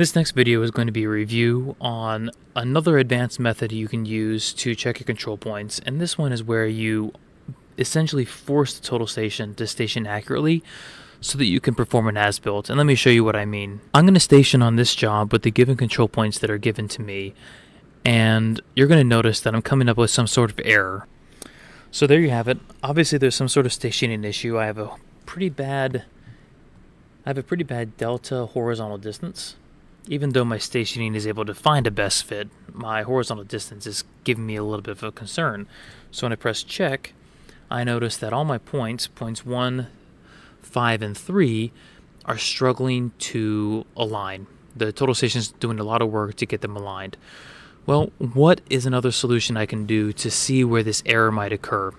This next video is going to be a review on another advanced method you can use to check your control points, and this one is where you essentially force the total station to station accurately so that you can perform an as-built. And let me show you what I mean. I'm going to station on this job with the given control points that are given to me, and you're going to notice that I'm coming up with some sort of error. So there you have it. Obviously there's some sort of stationing issue. I have a pretty bad I have a pretty bad delta horizontal distance even though my stationing is able to find a best fit, my horizontal distance is giving me a little bit of a concern. So when I press check, I notice that all my points, points 1, 5, and 3, are struggling to align. The total station is doing a lot of work to get them aligned. Well, what is another solution I can do to see where this error might occur?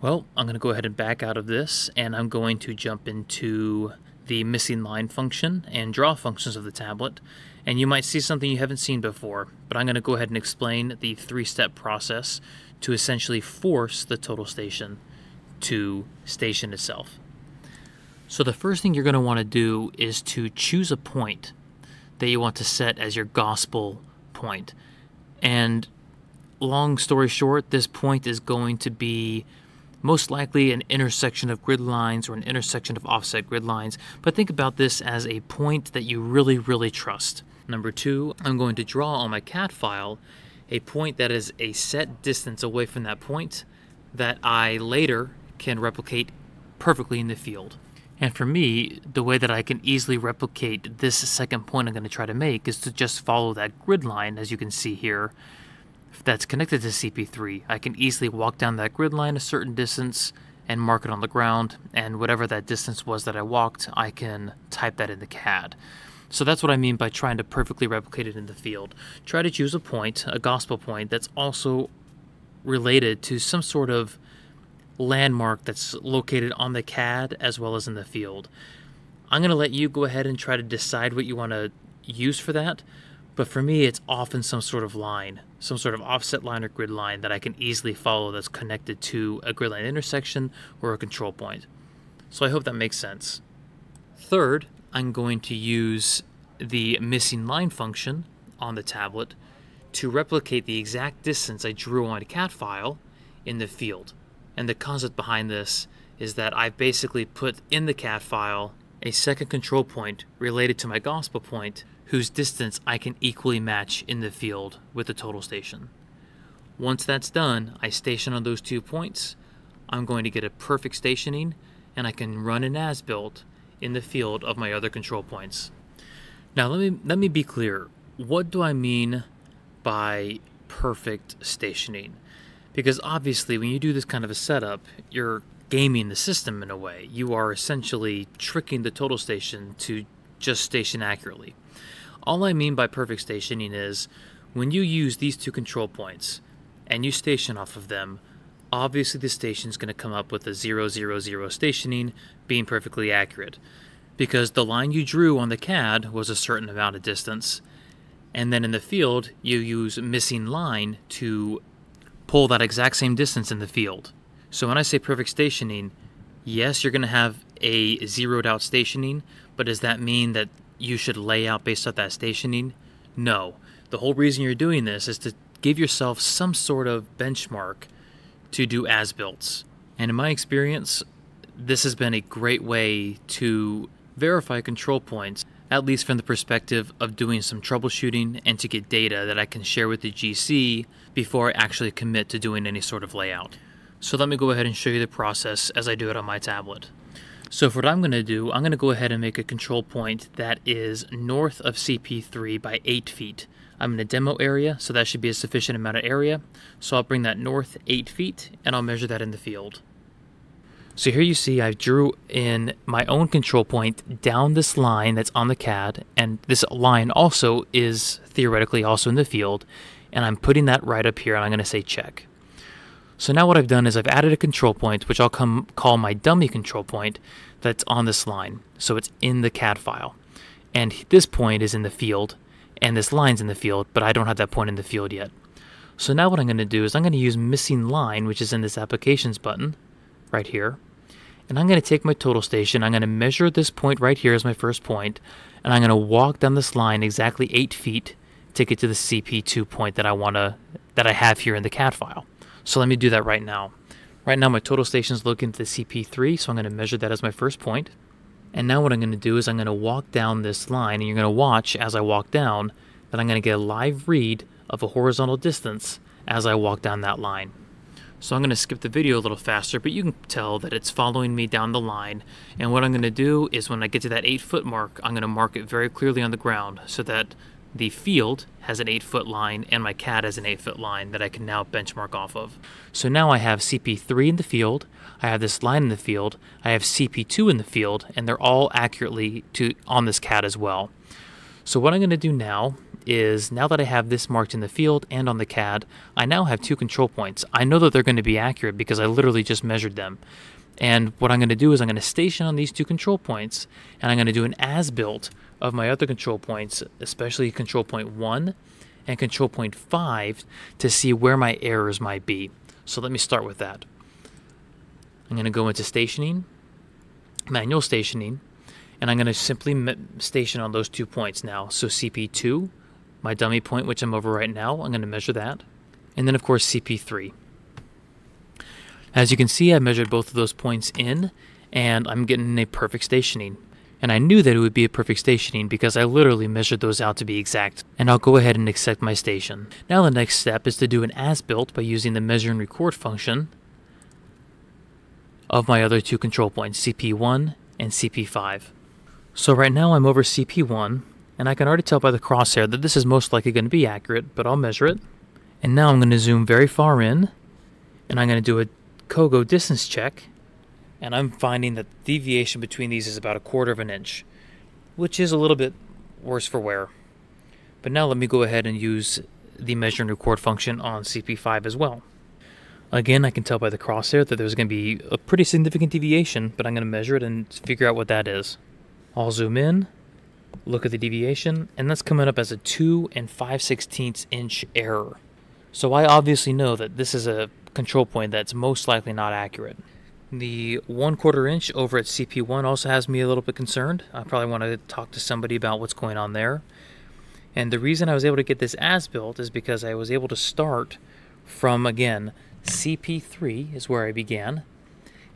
Well, I'm going to go ahead and back out of this, and I'm going to jump into the missing line function and draw functions of the tablet, and you might see something you haven't seen before, but I'm going to go ahead and explain the three-step process to essentially force the total station to station itself. So the first thing you're going to want to do is to choose a point that you want to set as your gospel point. And long story short, this point is going to be most likely an intersection of grid lines or an intersection of offset grid lines, but think about this as a point that you really, really trust. Number two, I'm going to draw on my CAD file a point that is a set distance away from that point that I later can replicate perfectly in the field. And for me, the way that I can easily replicate this second point I'm going to try to make is to just follow that grid line, as you can see here, that's connected to CP3. I can easily walk down that grid line a certain distance and mark it on the ground, and whatever that distance was that I walked, I can type that in the CAD. So that's what I mean by trying to perfectly replicate it in the field. Try to choose a point, a gospel point, that's also related to some sort of landmark that's located on the CAD as well as in the field. I'm going to let you go ahead and try to decide what you want to use for that, but for me, it's often some sort of line, some sort of offset line or grid line that I can easily follow that's connected to a grid line intersection or a control point. So I hope that makes sense. Third, I'm going to use the missing line function on the tablet to replicate the exact distance I drew on a CAD file in the field. And the concept behind this is that I've basically put in the CAD file a second control point related to my gospel point whose distance I can equally match in the field with the total station. Once that's done, I station on those two points. I'm going to get a perfect stationing and I can run an as-built in the field of my other control points. Now let me let me be clear. What do I mean by perfect stationing? Because obviously when you do this kind of a setup, you're gaming the system in a way. You are essentially tricking the total station to just station accurately. All I mean by perfect stationing is when you use these two control points and you station off of them, obviously the station is going to come up with a 000 stationing being perfectly accurate because the line you drew on the CAD was a certain amount of distance and then in the field you use missing line to pull that exact same distance in the field. So when I say perfect stationing, yes, you're going to have a zeroed out stationing, but does that mean that you should lay out based off that stationing? No. The whole reason you're doing this is to give yourself some sort of benchmark to do as builts. And in my experience, this has been a great way to verify control points, at least from the perspective of doing some troubleshooting and to get data that I can share with the GC before I actually commit to doing any sort of layout. So let me go ahead and show you the process as I do it on my tablet. So for what I'm going to do, I'm going to go ahead and make a control point that is north of CP3 by 8 feet. I'm in a demo area, so that should be a sufficient amount of area. So I'll bring that north 8 feet, and I'll measure that in the field. So here you see I drew in my own control point down this line that's on the CAD, and this line also is theoretically also in the field, and I'm putting that right up here, and I'm going to say check. So now what I've done is I've added a control point, which I'll come call my dummy control point that's on this line. So it's in the CAD file. And this point is in the field, and this line's in the field, but I don't have that point in the field yet. So now what I'm going to do is I'm going to use missing line, which is in this applications button right here, And I'm going to take my total station, I'm going to measure this point right here as my first point, and I'm going to walk down this line exactly 8 feet to get to the CP2 point that I want to that I have here in the CAD file. So let me do that right now. Right now my total station is looking at the CP3, so I'm going to measure that as my first point. And now what I'm going to do is I'm going to walk down this line, and you're going to watch as I walk down that I'm going to get a live read of a horizontal distance as I walk down that line. So I'm going to skip the video a little faster, but you can tell that it's following me down the line. And what I'm going to do is when I get to that 8 foot mark, I'm going to mark it very clearly on the ground so that the field has an 8 foot line and my CAD has an 8 foot line that I can now benchmark off of. So now I have CP3 in the field, I have this line in the field, I have CP2 in the field, and they're all accurately to on this CAD as well. So what I'm going to do now is now that I have this marked in the field and on the CAD, I now have two control points. I know that they're going to be accurate because I literally just measured them. And what I'm going to do is I'm going to station on these two control points and I'm going to do an as-built of my other control points, especially control point 1 and control point 5 to see where my errors might be. So let me start with that. I'm going to go into stationing, manual stationing, and I'm going to simply station on those two points now. So CP2 my dummy point, which I'm over right now. I'm going to measure that. And then, of course, CP3. As you can see, I measured both of those points in, and I'm getting a perfect stationing. And I knew that it would be a perfect stationing because I literally measured those out to be exact. And I'll go ahead and accept my station. Now the next step is to do an as-built by using the measure and record function of my other two control points, CP1 and CP5. So right now I'm over CP1, and I can already tell by the crosshair that this is most likely going to be accurate, but I'll measure it. And now I'm going to zoom very far in, and I'm going to do a COGO distance check, and I'm finding that the deviation between these is about a quarter of an inch, which is a little bit worse for wear. But now let me go ahead and use the measure and record function on CP5 as well. Again, I can tell by the crosshair that there's going to be a pretty significant deviation, but I'm going to measure it and figure out what that is. I'll zoom in, look at the deviation, and that's coming up as a 2 and 5 16ths inch error. So I obviously know that this is a control point that's most likely not accurate. The 1 quarter inch over at CP1 also has me a little bit concerned. I probably want to talk to somebody about what's going on there. And the reason I was able to get this as built is because I was able to start from, again, CP3 is where I began.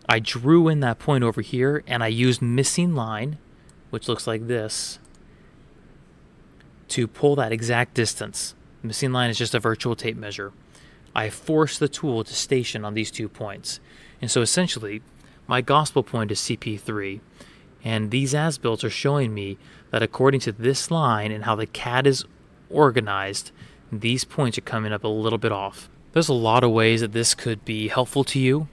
I drew in that point over here and I used missing line, which looks like this, to pull that exact distance. Missing line is just a virtual tape measure. I force the tool to station on these two points. And so essentially, my gospel point is CP3, and these as-builts are showing me that according to this line and how the CAD is organized, these points are coming up a little bit off. There's a lot of ways that this could be helpful to you,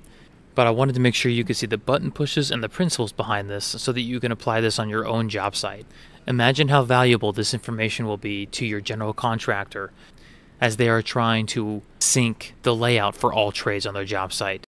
but I wanted to make sure you could see the button pushes and the principles behind this so that you can apply this on your own job site. Imagine how valuable this information will be to your general contractor as they are trying to sync the layout for all trades on their job site.